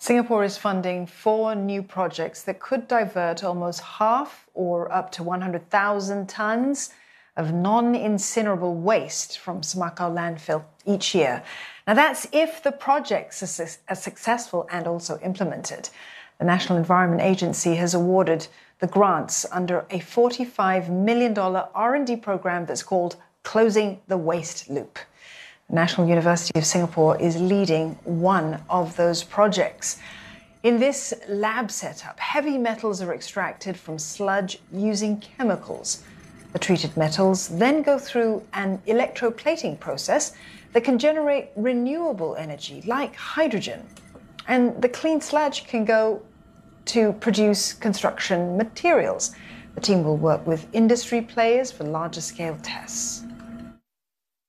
Singapore is funding four new projects that could divert almost half or up to 100,000 tons of non incinerable waste from Semakau landfill each year. Now, that's if the projects are successful and also implemented. The National Environment Agency has awarded the grants under a $45 million R&D program that's called Closing the Waste Loop. National University of Singapore is leading one of those projects. In this lab setup, heavy metals are extracted from sludge using chemicals. The treated metals then go through an electroplating process that can generate renewable energy like hydrogen. And the clean sludge can go to produce construction materials. The team will work with industry players for larger scale tests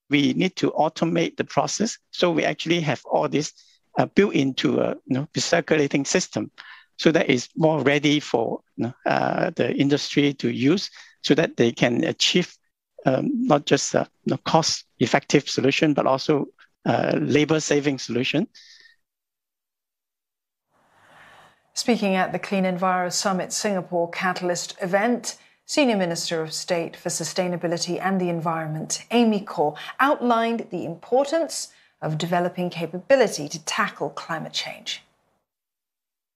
we need to automate the process. So we actually have all this uh, built into a you know, recirculating system so that it's more ready for you know, uh, the industry to use so that they can achieve um, not just a you know, cost effective solution, but also uh, labor saving solution. Speaking at the Clean Enviro Summit Singapore Catalyst event, Senior Minister of State for Sustainability and the Environment, Amy Khor, outlined the importance of developing capability to tackle climate change.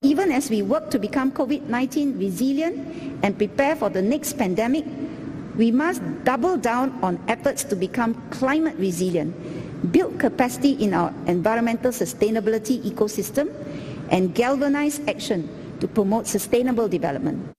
Even as we work to become COVID 19 resilient and prepare for the next pandemic, we must double down on efforts to become climate resilient, build capacity in our environmental sustainability ecosystem, and galvanize action to promote sustainable development.